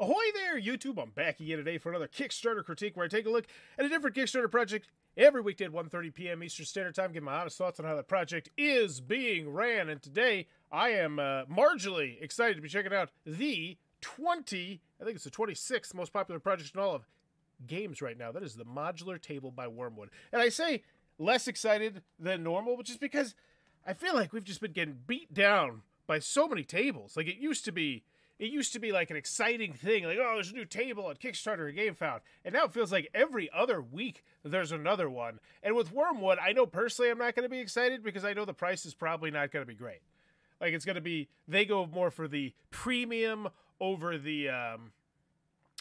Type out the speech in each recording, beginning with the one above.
Ahoy there, YouTube! I'm back again today for another Kickstarter critique where I take a look at a different Kickstarter project every weekday at 1.30 p.m. Eastern Standard Time, give my honest thoughts on how that project is being ran. And today, I am uh, marginally excited to be checking out the 20, I think it's the 26th most popular project in all of games right now. That is the Modular Table by Wyrmwood. And I say less excited than normal, which is because I feel like we've just been getting beat down by so many tables. Like, it used to be it used to be like an exciting thing, like, oh, there's a new table at Kickstarter or GameFound. And now it feels like every other week there's another one. And with Wyrmwood, I know personally I'm not going to be excited because I know the price is probably not going to be great. Like, it's going to be, they go more for the premium over the, um,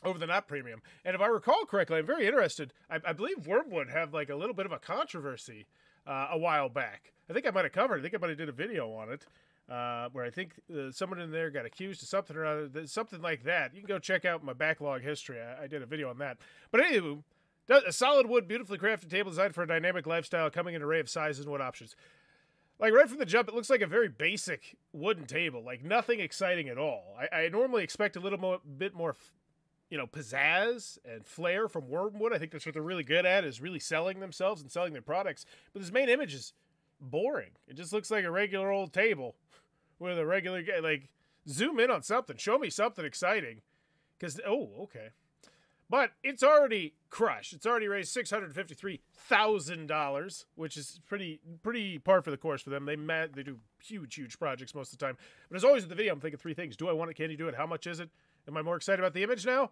over the not premium. And if I recall correctly, I'm very interested. I, I believe Wyrmwood had like a little bit of a controversy uh, a while back. I think I might have covered. I think I might have did a video on it uh, where I think uh, someone in there got accused of something or other, something like that. You can go check out my backlog history. I, I did a video on that. But anyway, a solid wood, beautifully crafted table designed for a dynamic lifestyle, coming in an array of sizes and wood options. Like right from the jump, it looks like a very basic wooden table, like nothing exciting at all. I, I normally expect a little more, bit more, you know, pizzazz and flair from Wyrmwood. I think that's what they're really good at is really selling themselves and selling their products. But this main image is boring. It just looks like a regular old table with a regular guy. Like, zoom in on something. Show me something exciting. Because, oh, okay. But it's already crushed. It's already raised six hundred fifty-three thousand dollars, which is pretty pretty par for the course for them. They met, they do huge huge projects most of the time. But as always with the video, I'm thinking three things: Do I want it? Can you do it? How much is it? Am I more excited about the image now?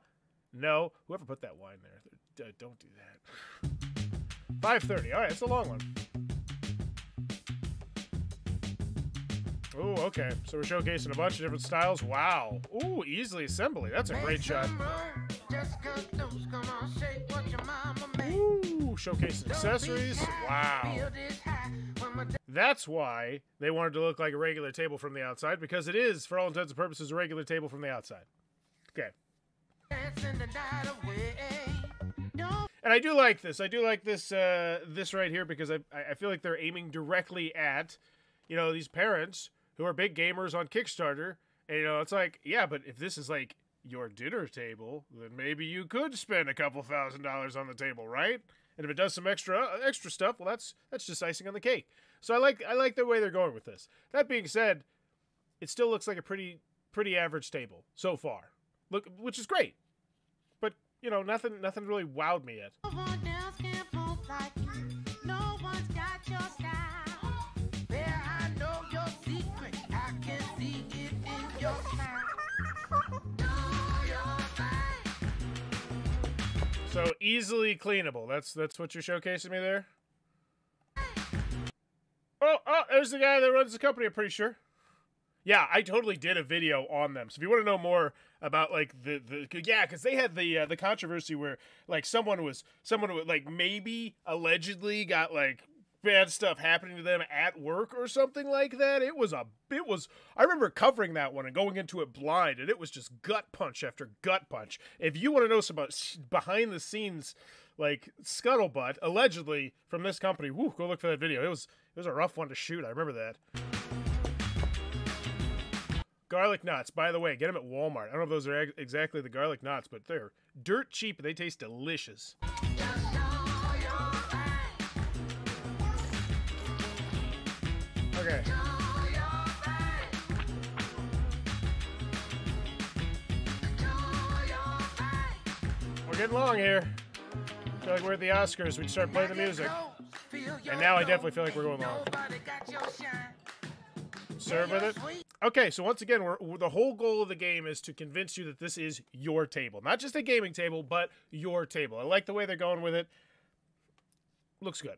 No. Whoever put that wine there, don't do that. Five thirty. All right, it's a long one. Ooh, okay. So we're showcasing a bunch of different styles. Wow. Ooh, easily assembly. That's a great shot. Ooh, showcasing accessories. Wow. That's why they wanted to look like a regular table from the outside, because it is, for all intents and purposes, a regular table from the outside. Okay. And I do like this. I do like this uh, this right here because I, I feel like they're aiming directly at, you know, these parents who are big gamers on Kickstarter. And, you know, it's like, yeah, but if this is like your dinner table, then maybe you could spend a couple thousand dollars on the table, right? And if it does some extra extra stuff, well, that's that's just icing on the cake. So I like I like the way they're going with this. That being said, it still looks like a pretty pretty average table so far. Look, which is great. But you know, nothing nothing really wowed me yet. So easily cleanable. That's that's what you're showcasing me there. Oh, oh, there's the guy that runs the company. I'm pretty sure. Yeah, I totally did a video on them. So if you want to know more about like the the yeah, because they had the uh, the controversy where like someone was someone like maybe allegedly got like bad stuff happening to them at work or something like that. It was a it was I remember covering that one and going into it blind and it was just gut punch after gut punch. If you want to know some uh, behind the scenes like scuttlebutt allegedly from this company, whoo, go look for that video. It was it was a rough one to shoot. I remember that. Garlic knots, by the way, get them at Walmart. I don't know if those are exactly the garlic knots, but they're dirt cheap and they taste delicious. Okay. We're getting long here. I feel like we're at the Oscars. We'd start playing the music. And now I definitely feel like we're going long. Serve with it. Okay, so once again, we're, the whole goal of the game is to convince you that this is your table. Not just a gaming table, but your table. I like the way they're going with it. Looks good.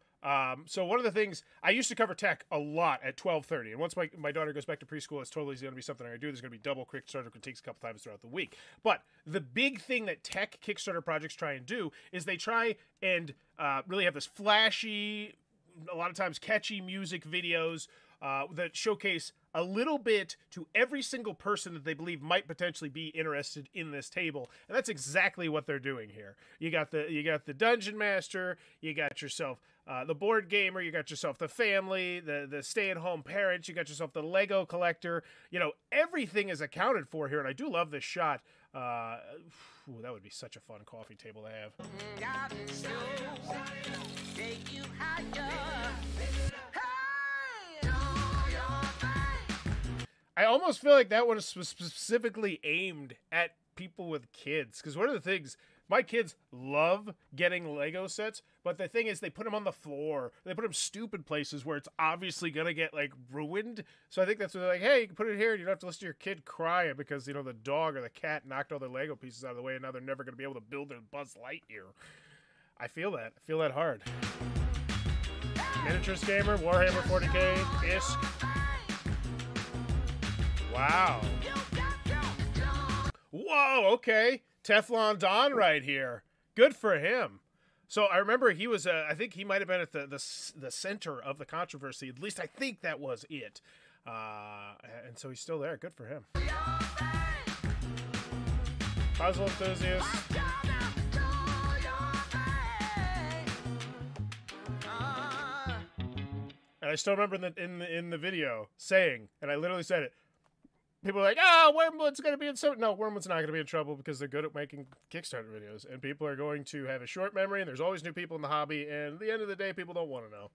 Um, so one of the things I used to cover tech a lot at twelve thirty, and once my, my daughter goes back to preschool, it's totally going to be something I do. There's going to be double Kickstarter critiques a couple times throughout the week. But the big thing that tech Kickstarter projects try and do is they try and uh, really have this flashy, a lot of times catchy music videos uh, that showcase a little bit to every single person that they believe might potentially be interested in this table and that's exactly what they're doing here you got the you got the dungeon master you got yourself uh, the board gamer you got yourself the family the the stay-at-home parents you got yourself the lego collector. You know everything is accounted for here and i do love this shot. Uh, ooh, that would be such a fun coffee table to have. I almost feel like that one was specifically aimed at people with kids because one of the things my kids love getting Lego sets, but the thing is they put them on the floor. They put them stupid places where it's obviously gonna get like ruined. So I think that's where they're like, hey, you can put it here, and you don't have to listen to your kid cry because you know the dog or the cat knocked all their Lego pieces out of the way, and now they're never gonna be able to build their Buzz Lightyear. I feel that. I feel that hard. Miniatures gamer, Warhammer 40k, ISK. Wow. Whoa, okay. Teflon Don right here. Good for him. So I remember he was, uh, I think he might have been at the, the, the center of the controversy. At least I think that was it. Uh, and so he's still there. Good for him. Puzzle enthusiast. And I still remember in the, in the in the video saying, and I literally said it, people are like, oh, Wyrmwood's going to be in so. No, Wyrmwood's not going to be in trouble because they're good at making Kickstarter videos, and people are going to have a short memory, and there's always new people in the hobby, and at the end of the day, people don't want to know.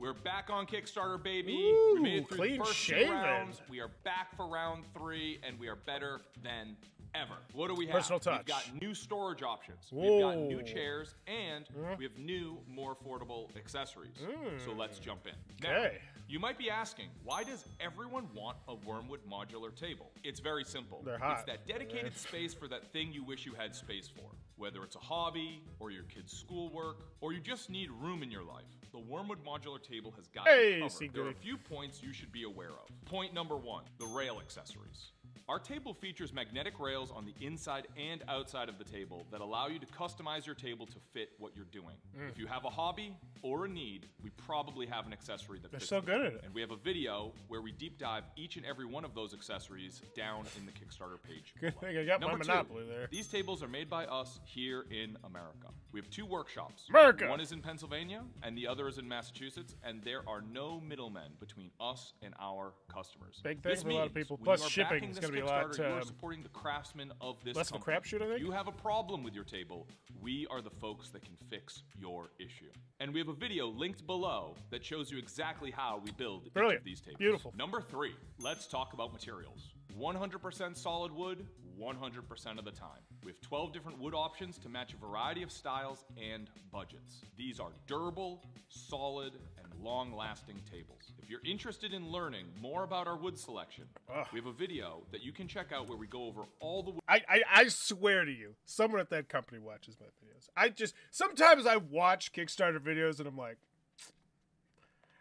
We're back on Kickstarter, baby. Ooh, we made it through clean the first shaven. two rounds. We are back for round three, and we are better than ever. What do we have? Personal touch. We've got new storage options. We've got new chairs, and we have new, more affordable accessories. So hmm. let's jump in. Now, Okay. you might be asking, why does everyone want a Wyrmwood modular table? It's very simple. They're hot. It's that dedicated space for that thing you wish you had space for. Whether it's a hobby, or your kid's schoolwork, or you just need room in your life, the Wyrmwood modular table has got Hey, you covered. There are a few points you should be aware of. Point number one the rail accessories. Our table features magnetic rails on the inside and outside of the table that allow you to customize your table to fit what you're doing. Mm. If you have a hobby or a need, we probably have an accessory that They're fits. so good at it. And we have a video where we deep dive each and every one of those accessories down in the Kickstarter page. Good thing I got my Number two, Monopoly there. These tables are made by us here in America. We have two workshops. America. One is in Pennsylvania and the other is in Massachusetts, and there are no middlemen between us and our customers. Big thing for a lot of people. Plus shipping is gonna be a lot, Kickstarter, You are um, supporting the craftsmen of this less of a crapshoot, I think? If you have a problem with your table, we are the folks that can fix your issue. And we have a video linked below that shows you exactly how we build each of these tables. Beautiful. Number three, let's talk about materials. 100% solid wood, 100% of the time. We have 12 different wood options to match a variety of styles and budgets. These are durable, solid, and long lasting tables. If you're interested in learning more about our wood selection, Ugh. we have a video that you can check out where we go over all the. I, I, I swear to you, someone at that company watches my videos. I just sometimes I watch Kickstarter videos and I'm like,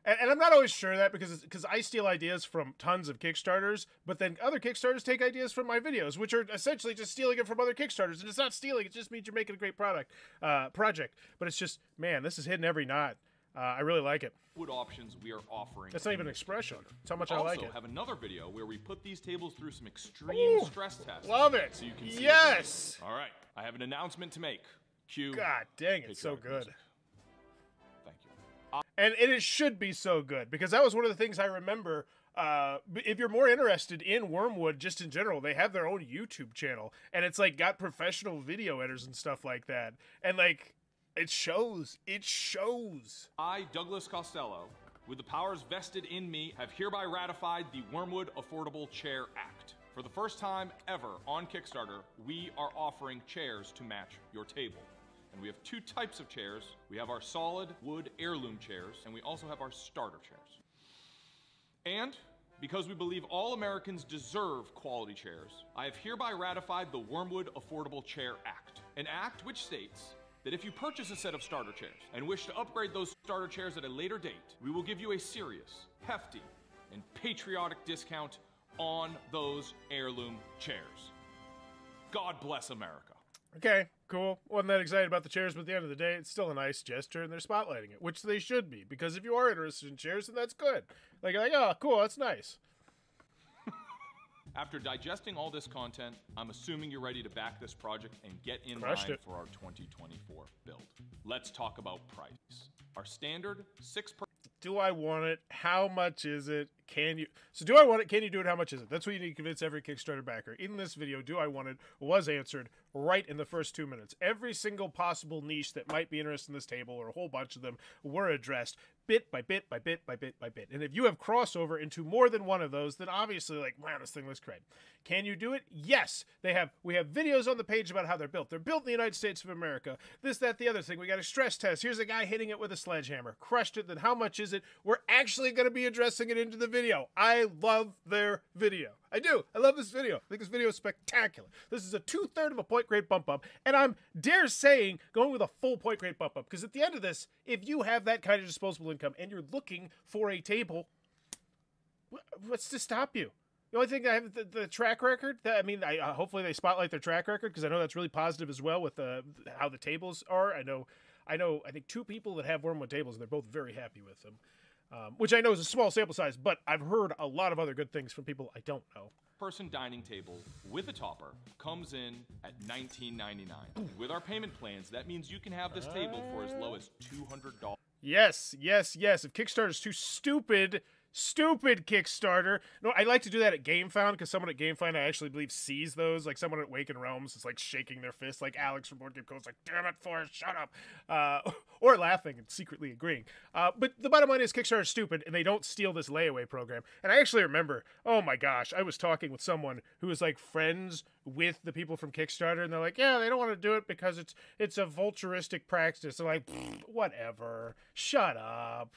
and, and I'm not always sure of that because because I steal ideas from tons of Kickstarters, but then other Kickstarters take ideas from my videos, which are essentially just stealing it from other Kickstarters. And it's not stealing; it just means you're making a great product uh, project. But it's just, man, this is hitting every knot. Uh, I really like it. wood options we are offering. That's not even an expression. It's how much I like it. also have another video where we put these tables through some extreme Ooh, stress tests. love it. So you can see Yes. All right, I have an announcement to make. Cue. God dang, it's so good. music. Thank you. and, and it should be so good because that was one of the things I remember. Uh, if you're more interested in Wyrmwood, just in general, they have their own YouTube channel, and it's like got professional video editors and stuff like that, and like it shows, it shows. I, Douglas Costello, with the powers vested in me, have hereby ratified the Wyrmwood Affordable Chair Act. For the first time ever on Kickstarter, we are offering chairs to match your table. And we have two types of chairs. We have our solid wood heirloom chairs, and we also have our starter chairs. And because we believe all Americans deserve quality chairs, I have hereby ratified the Wyrmwood Affordable Chair Act, an act which states that if you purchase a set of starter chairs and wish to upgrade those starter chairs at a later date, we will give you a serious, hefty, and patriotic discount on those heirloom chairs. God bless America. Okay, cool. Wasn't that excited about the chairs, but at the end of the day, it's still a nice gesture, and they're spotlighting it, which they should be, because if you are interested in chairs, then that's good. Like, like, oh, cool, that's nice. After digesting all this content, I'm assuming you're ready to back this project and get in Crushed line it. for our 2024 build. Let's talk about price. Our standard six per Do I want it? How much is it? Can you? So, do I want it? Can you do it? How much is it? That's what you need to convince every Kickstarter backer. In this video, do I want it was answered right in the first two minutes. Every single possible niche that might be interested in this table, or a whole bunch of them, were addressed bit by bit by bit by bit by bit. And if you have crossover into more than one of those, then obviously, like, man, this thing looks great. Can you do it? Yes. They have. We have videos on the page about how they're built. They're built in the United States of America. This, that, the other thing. We got a stress test. Here's a guy hitting it with a sledgehammer. Crushed it. Then how much is it? We're actually going to be addressing it into the video. I love their video. I do. I love this video. I think this video is spectacular. This is a two third of a point grade bump up, and I'm dare saying going with a full point grade bump up because at the end of this, if you have that kind of disposable income and you're looking for a table, what's to stop you? The only thing I have the, the track record. That, I mean, I uh, hopefully they spotlight their track record because I know that's really positive as well with uh, how the tables are. I know, I know. I think two people that have Wyrmwood tables, and they're both very happy with them. Um, which I know is a small sample size, but I've heard a lot of other good things from people I don't know. person dining table with a topper comes in at $19.99. With our payment plans, that means you can have this table for as low as $200. Yes, yes, yes. If Kickstarter is too stupid, stupid Kickstarter. No, I like to do that at GameFound because someone at GameFound I actually believe sees those. Like someone at Awaken Realms is like shaking their fist, like Alex from Board Game Code's like, "Damn it, Forrest, shut up," uh, or laughing and secretly agreeing. Uh, but the bottom line is Kickstarter is stupid, and they don't steal this layaway program. And I actually remember, oh my gosh, I was talking with someone who was like friends with the people from Kickstarter, and they're like, "Yeah, they don't want to do it because it's it's a vulturistic practice." They're like, whatever, shut up.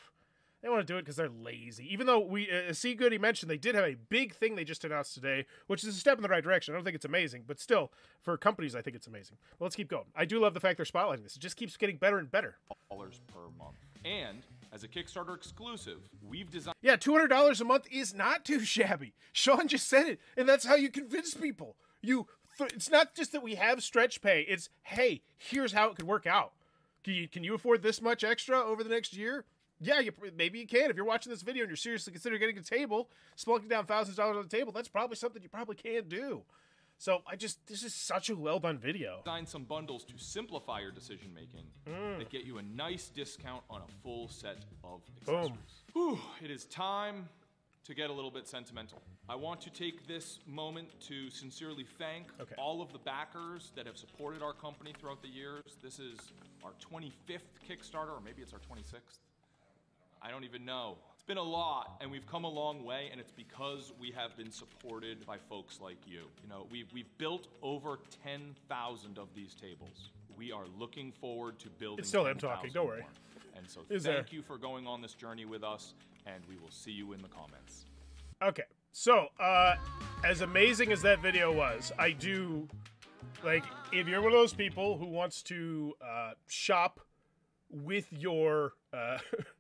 They want to do it because they're lazy. Even though we, uh, see, Goody mentioned they did have a big thing they just announced today, which is a step in the right direction. I don't think it's amazing, but still, for companies, I think it's amazing. Well, let's keep going. I do love the fact they're spotlighting this. It just keeps getting better and better. Dollars per month. And as a Kickstarter exclusive, we've designed Yeah, two hundred dollars a month is not too shabby. Sean just said it, and that's how you convince people. You, th- it's not just that we have stretch pay. It's hey, here's how it could work out. Can you can you afford this much extra over the next year? Yeah, you maybe you can. If you're watching this video and you're seriously considering getting a table, splunking down thousands of dollars on the table, that's probably something you probably can do. So I just this is such a well done video. designed some bundles to simplify your decision making mm. that get you a nice discount on a full set of accessories. Whew, it is time to get a little bit sentimental. I want to take this moment to sincerely thank Okay. all of the backers that have supported our company throughout the years. This is our 25th Kickstarter, or maybe it's our 26th. I don't even know. It's been a lot, and we've come a long way, and it's because we have been supported by folks like you. You know, we've, we've built over 10,000 of these tables. We are looking forward to building It's still him talking, don't worry. more. And so thank there- you for going on this journey with us, and we will see you in the comments. Okay, so uh, as amazing as that video was, I do like if you're one of those people who wants to uh, shop with your uh,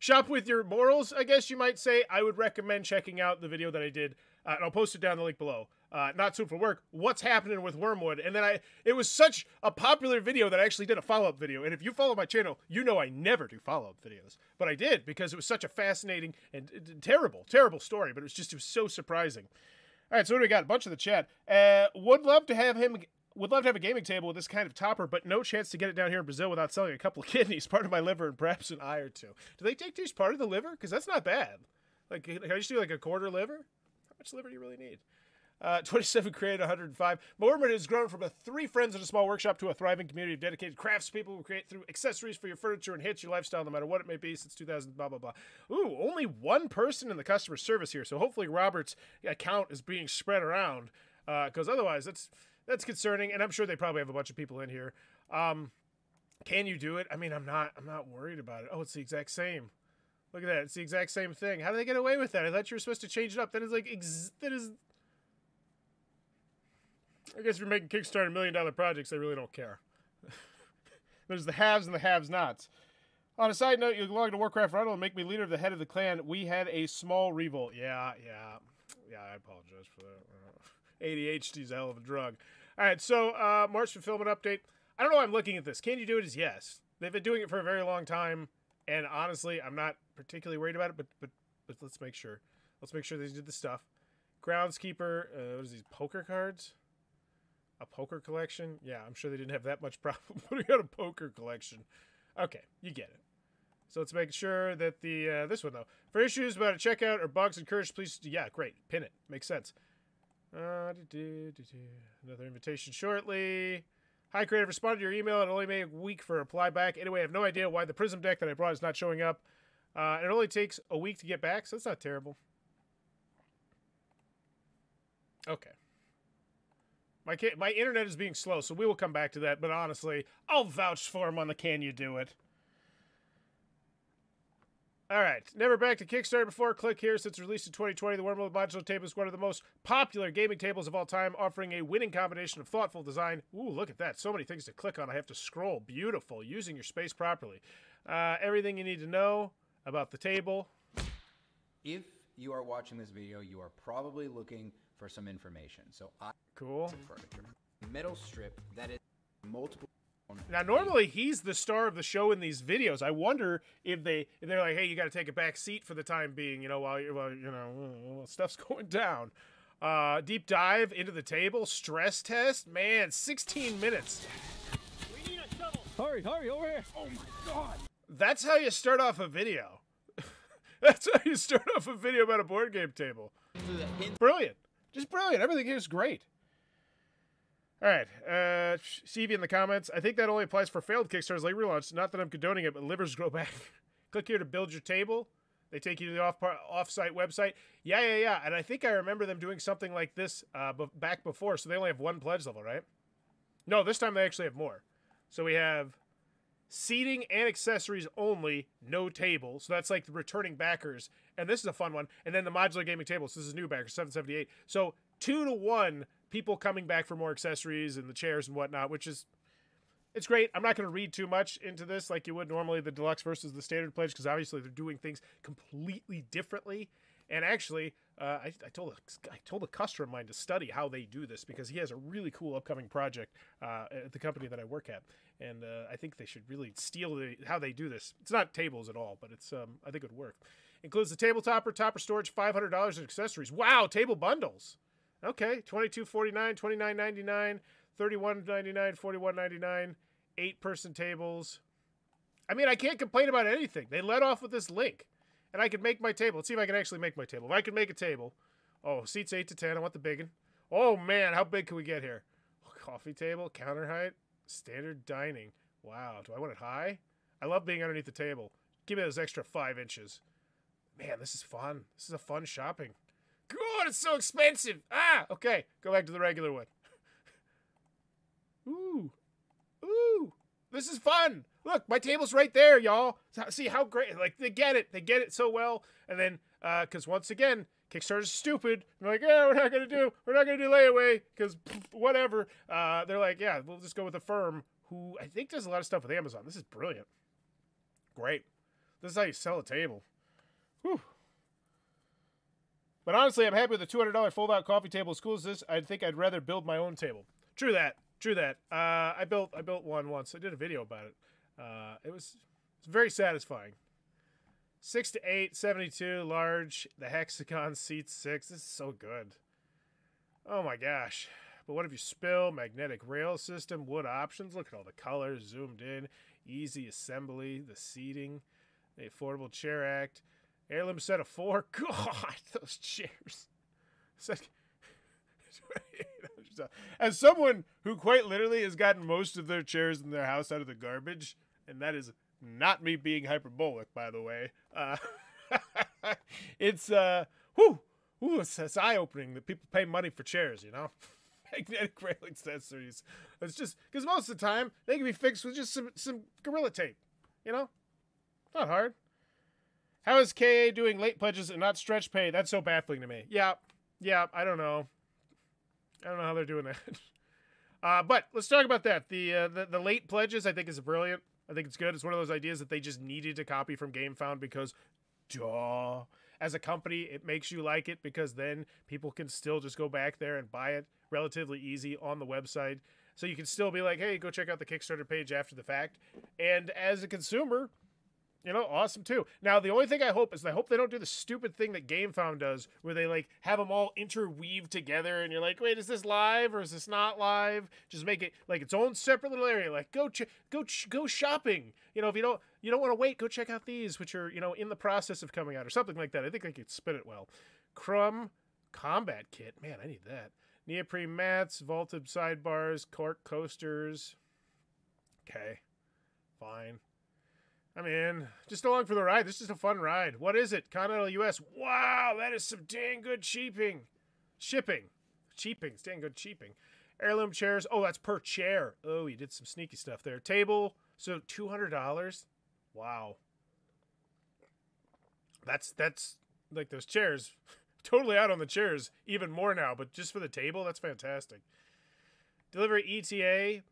shop with your morals, I guess you might say, I would recommend checking out the video that I did, uh, and I'll post it down the link below. Uh, not soon for work. What's happening with Wyrmwood? And then I, it was such a popular video that I actually did a follow up video. And if you follow my channel, you know I never do follow up videos, but I did because it was such a fascinating and terrible, terrible story. But it was just it was so surprising. All right, so what do we got? A bunch of the chat. Uh, would love to have him. Would love to have a gaming table with this kind of topper, but no chance to get it down here in Brazil without selling a couple of kidneys, part of my liver, and perhaps an eye or two. Do they take each part of the liver? Because that's not bad. Like, I just do like a quarter liver? How much liver do you really need? Uh, 27 created 105. Mormon has grown from a three friends in a small workshop to a thriving community of dedicated craftspeople who create through accessories for your furniture and hits your lifestyle no matter what it may be since 2000, blah, blah, blah. Ooh, only one person in the customer service here. So hopefully Robert's account is being spread around because otherwise that's that's concerning. And I'm sure they probably have a bunch of people in here. Um, can you do it? I mean, I'm not I'm not worried about it. Oh, it's the exact same. Look at that. It's the exact same thing. How do they get away with that? I thought you were supposed to change it up. That is like ex- that is I guess if you're making Kickstarter million dollar projects, they really don't care. There's the haves and the haves-nots. On a side note, you belong to Warcraft Rental and make me leader of the head of the clan. We had a small revolt. Yeah, yeah, yeah. I apologize for that. ADHD's a hell of a drug. All right, so uh, March fulfillment update. I don't know why I'm looking at this. Can you do it? Is yes. They've been doing it for a very long time, and honestly, I'm not particularly worried about it. But but but let's make sure. Let's make sure they did the stuff. Groundskeeper. Uh, what is these poker cards? A poker collection? Yeah, I'm sure they didn't have that much problem putting out a poker collection. Okay, you get it. So let's make sure that the uh, this one though for issues about a checkout or bugs encouraged, please yeah, great, pin it. Makes sense. Uh, another invitation shortly. Hi, creative. Responded to your email. It only made a week for a reply back. Anyway, I have no idea why the Prism deck that I brought is not showing up. Uh, it only takes a week to get back, so that's not terrible. Okay. My my internet is being slow, so we will come back to that. But honestly, I'll vouch for him on the can you do it. All right, never back to Kickstarter before. Click here. Since released in 2020, the Wyrmwood Modular Table is one of the most popular gaming tables of all time, offering a winning combination of thoughtful design. Ooh, look at that. So many things to click on. I have to scroll. Beautiful. Using your space properly. Uh, everything you need to know about the table. If you are watching this video, you are probably looking for some information. So I cool furniture metal strip that is multiple. Now, normally he's the star of the show in these videos. I wonder if they if they're like, "Hey, you got to take a back seat for the time being," you know, while you while you know stuff's going down. Uh, deep dive into the table, stress test. Man, 16 minutes. We need a shovel. Hurry, hurry, over here. Oh my god. That's how you start off a video. That's how you start off a video about a board game table. Brilliant. Just brilliant. Everything here is great. All right. Uh, Stevie in the comments. I think that only applies for failed Kickstarters like relaunch. Not that I'm condoning it, but livers grow back. Click here to build your table. They take you to the off off-site website. Yeah, yeah, yeah. And I think I remember them doing something like this uh, back before. So they only have one pledge level, right? No, this time they actually have more. So we have seating and accessories only, no table. So that's like the returning backers. And this is a fun one. And then the modular gaming tables. This is new backers, 778. So two to one people coming back for more accessories and the chairs and whatnot, which is it's great. I'm not going to read too much into this like you would normally the deluxe versus the standard pledge because obviously they're doing things completely differently. And actually, uh, I, I, told a, I told a customer of mine to study how they do this because he has a really cool upcoming project uh, at the company that I work at, and uh, I think they should really steal the, how they do this. It's not tables at all, but it's um, I think it would work. Includes the table topper, topper storage, five hundred dollars in accessories. Wow, table bundles. Okay, twenty-two forty-nine, twenty-nine ninety-nine, thirty-one ninety-nine, forty-one ninety-nine, eight person tables. I mean, I can't complain about anything. They let off with this link, and I can make my table. Let's see if I can actually make my table. If I can make a table, oh, seats eight to ten. I want the big one. Oh man, how big can we get here? Oh, coffee table, counter height, standard dining. Wow, do I want it high? I love being underneath the table. Give me those extra five inches. Man, this is fun. This is a fun shopping. God, it's so expensive. Ah, okay. Go back to the regular one. Ooh. Ooh. This is fun. Look, my table's right there, y'all. See how great. Like, they get it. They get it so well. And then, uh, because once again, Kickstarter's stupid. They're like, yeah, we're not going to do, we're not going to do layaway because whatever. Uh, they're like, yeah, we'll just go with a firm who I think does a lot of stuff with Amazon. This is brilliant. Great. This is how you sell a table. Whew. But honestly, I'm happy with the $200 fold out coffee table. As cool as this, I think I'd rather build my own table. True that. True that. Uh, I built I built one once. I did a video about it. Uh, it was it's very satisfying. Six to eight, 72, large. The hexagon seats six. This is so good. Oh my gosh. But what if you spill? Magnetic rail system, wood options. Look at all the colors zoomed in. Easy assembly, the seating, the Affordable Chair Act. Heirloom set of four. God, those chairs. As someone who quite literally has gotten most of their chairs in their house out of the garbage, and that is not me being hyperbolic, by the way. Uh, it's uh, whoo, whoo, it's, it's eye opening that people pay money for chairs. You know, magnetic rail accessories. It's just because most of the time they can be fixed with just some some gorilla tape. You know, not hard. How is KA doing late pledges and not stretch pay? That's so baffling to me. Yeah, yeah, I don't know. I don't know how they're doing that. Uh, but let's talk about that. The, uh, the the late pledges, I think, is brilliant. I think it's good. It's one of those ideas that they just needed to copy from GameFound because, duh. As a company, it makes you like it because then people can still just go back there and buy it relatively easy on the website. So you can still be like, hey, go check out the Kickstarter page after the fact. And as a consumer, you know, awesome too. Now, the only thing I hope is I hope they don't do the stupid thing that GameFound does, where they like have them all interweave together, and you're like, wait, is this live or is this not live? Just make it like its own separate little area. Like, go ch- go ch- go shopping. You know, if you don't you don't want to wait, go check out these, which are you know in the process of coming out or something like that. I think they could spin it well. Crumb combat kit, man, I need that. Neoprene mats, vaulted sidebars, cork coasters. Okay, fine. I'm in. Just along for the ride. This is a fun ride. What is it? Continental US. Wow, that is some dang good cheaping. Shipping. Cheaping. It's dang good cheaping. Heirloom chairs. Oh, that's per chair. Oh, you did some sneaky stuff there. Table. So $200. Wow. That's, that's like those chairs. totally out on the chairs. Even more now, but just for the table, that's fantastic. Delivery ETA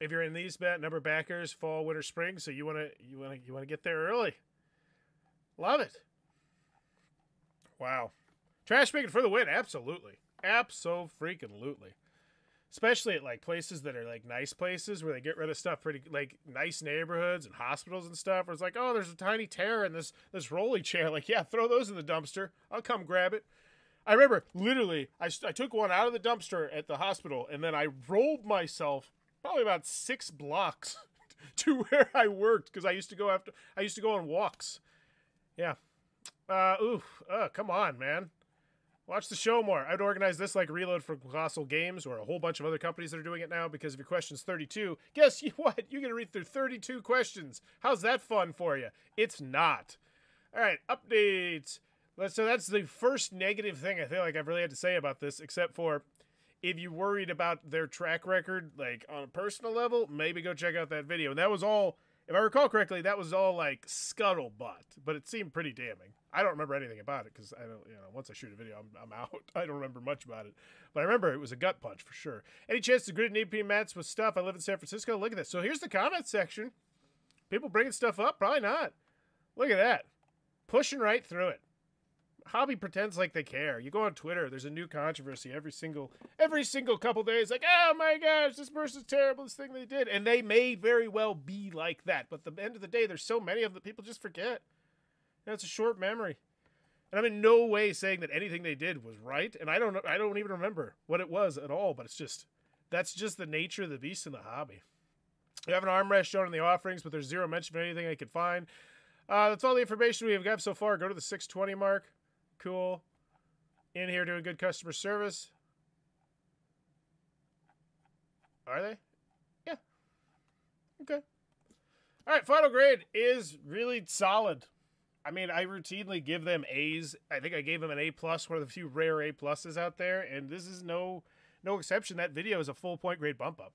if you're in these bet number backers, fall, winter, spring, so you want to you want to you want to get there early. Love it. Wow. Trash picking for the win, absolutely. Absolutely freaking lootly. Especially at like places that are like nice places where they get rid of stuff pretty like nice neighborhoods and hospitals and stuff. Where it's like, oh, there's a tiny tear in this this rolly chair. Like, yeah, throw those in the dumpster. I'll come grab it. I remember literally, I, I took one out of the dumpster at the hospital and then I rolled myself probably about six blocks to where I worked because I used to go after I used to go on walks. Yeah. Uh, ooh, uh, come on, man. Watch the show more. I'd organize this like Reload for Colossal Games or a whole bunch of other companies that are doing it now because if your question's 32, guess what? You're going to read through 32 questions. How's that fun for you? It's not. All right, updates. So that's the first negative thing I feel like I've really had to say about this, except for if you worried about their track record, like on a personal level, maybe go check out that video. And that was all, if I recall correctly, that was all like scuttlebutt, but it seemed pretty damning. I don't remember anything about it because I don't, you know, once I shoot a video, I'm, I'm out. I don't remember much about it, but I remember it was a gut punch for sure. Any chance to grid and AP mats with stuff? I live in San Francisco. Look at this. So here's the comment section. People bringing stuff up? Probably not. Look at that. Pushing right through it hobby pretends like they care. You go on Twitter, there's a new controversy every single every single couple days. Like, oh my gosh, this person's terrible. This thing they did, and they may very well be like that. But at the end of the day, there's so many of the people just forget. It's a short memory. And I'm in no way saying that anything they did was right. And I don't I don't even remember what it was at all. But it's just that's just the nature of the beast in the hobby. We have an armrest shown in the offerings, but there's zero mention of anything I could find. Uh, that's all the information we have got so far. Go to the 620 mark. Cool. In here doing good customer service. Are they? Yeah. Okay. All right, final grade is really solid. I mean, I routinely give them A's. I think I gave them an A plus, one of the few rare A pluses out there, and this is no no exception. That video is a full point grade bump up.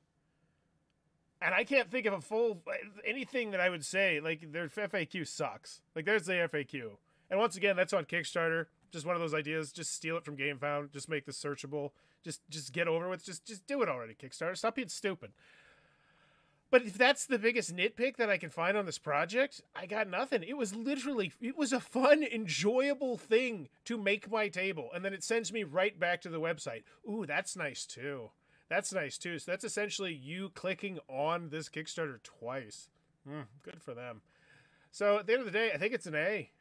And I can't think of a full anything that I would say like their FAQ sucks. Like there's the FAQ. And once again, that's on Kickstarter. Just one of those ideas. Just steal it from GameFound. Just make this searchable. Just just get over with. Just just do it already, Kickstarter. Stop being stupid. But if that's the biggest nitpick that I can find on this project, I got nothing. It was literally it was a fun, enjoyable thing to make my table, and then it sends me right back to the website. Ooh, that's nice too. That's nice too. So that's essentially you clicking on this Kickstarter twice. Mm, good for them. So at the end of the day, I think it's an A.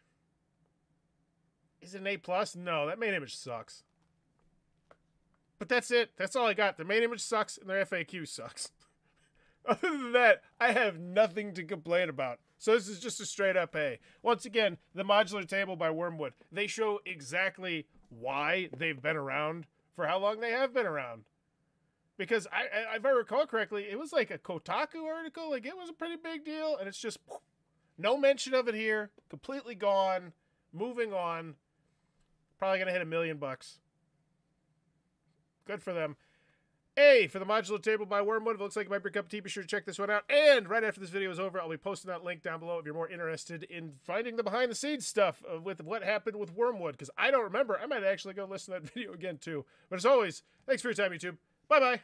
Is it an A plus? No, that main image sucks. But that's it. That's all I got. The main image sucks and their FAQ sucks. Other than that, I have nothing to complain about. So this is just a straight up A. Once again, the modular table by Wyrmwood. They show exactly why they've been around for how long they have been around. Because I, I if I recall correctly, it was like a Kotaku article. Like it was a pretty big deal, and it's just no mention of it here. Completely gone. Moving on. Probably going to hit a million bucks. Good for them. A for the modular table by Wyrmwood. If it looks like it might be a cup of tea, be sure to check this one out. And right after this video is over, I'll be posting that link down below if you're more interested in finding the behind the scenes stuff with what happened with Wyrmwood. Because I don't remember. I might actually go listen to that video again too. But as always, thanks for your time, YouTube. Bye bye.